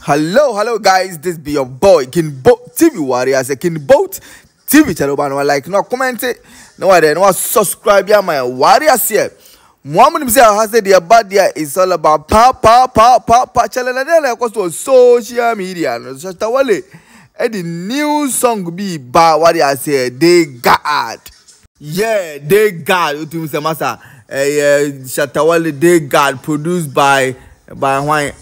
Hello, hello, guys. This be your boy King Boat TV Warrior. Say King Boat TV channel. No like, no comment it. No idea. No subscribe. Yeah, my warriors here. Muhammad say has said the there is all about pa pa pa pa pa channel and then of course to social media. No, wale. And the new song be ba I say they God. Yeah, they God. Say masa? Eh, Shatawale they God produced by by a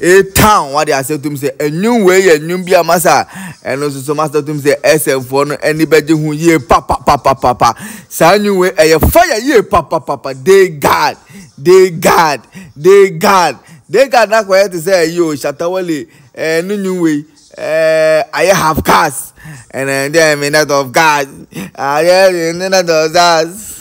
A town wade asɛ tom sɛ enum wei yɛ enum bi a masa ɛno nso so masa tom sɛ ɛsɛnfoɔ no ani bɛgye ho yie papapapapa saa enum wei ɛyɛ fire yie papapapa dey guard dey guard dey guard dey guard na kɔyɛ te sɛ ɛyi o shatawale ɛɛ no enum wei ɛɛ ayɛ half cast ɛnɛ ndɛ mi net of gas ayɛ mi net of gas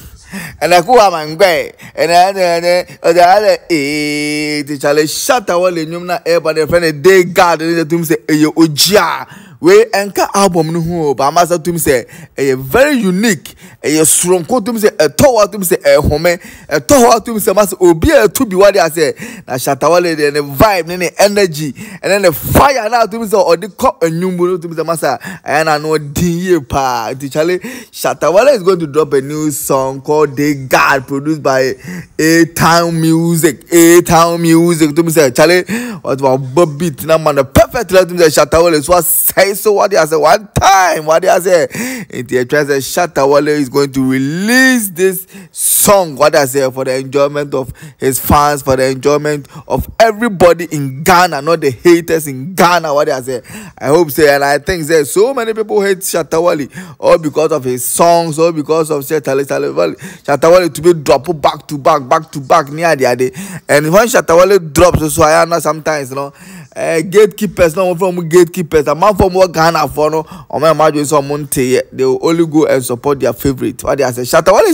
anakuwa mangwe ɛnɛɛnɛɛnɛ ɔdi ayɛlɛ ee ti tsale sata wɔ le nyom na ɛɛ ba de fɛn de de gaadi ne de tum se eye o jia. Wei ɛnka album no ho o sɛ tum sɛ ɛyɛ very unique ɛyɛ soronko tum sɛ ɛtɔ hɔ tum sɛ ɛhome ɛtɔ hɔ tum sɛ ma sɛ obi a ɛtu bi wa de asɛ na shata wɔ le deɛ ne vibe ne ne energy ɛne ne fire na tum sɛ ɔde kɔ enyim bo no tum sɛ ma sɛ ɛyɛ na no ɔdin yie paa ti kyale shata wɔ is going to drop a new song called Day God produced by A Town Music A Town Music tum sɛ kyale ɔtɔ ɔbɔ beat na ma no perfect la tum sɛ shata wɔ so asɛe so? What they say one time? What they say nti ɛtwa sɛ eh, Shatta wale is going to release this song. What I say for the enjoyment of his fans for the enjoyment of everybody in Ghana not the haters in Ghana. What I say I hope so. And I think say so many people hate Shatta Wale all because of his songs all because of Tale Wale Shatta Wale to be drop back to back back to back near the day. And when Shatta Wale drops so I know sometimes you know uh, gatekeepers na wọn from gatekeepers amanfo mu ghana fo no ɔmo ɛmo adwene sɛ ɔmo nte they will only go and support their favourite are say shatta wale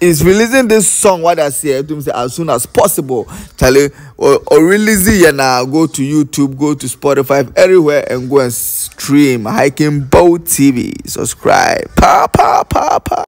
is releasing this song what I say to say as soon as possible. Tell or, or release it now go to youtube go to spotify everywhere and go and stream hiking boat tv subscribe. Pa pa pa pa